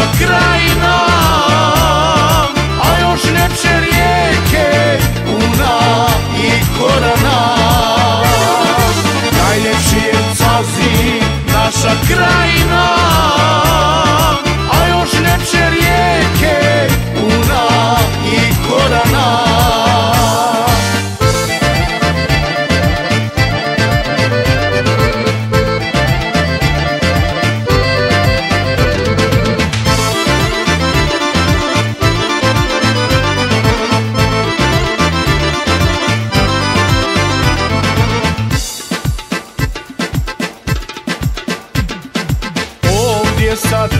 do Ovdje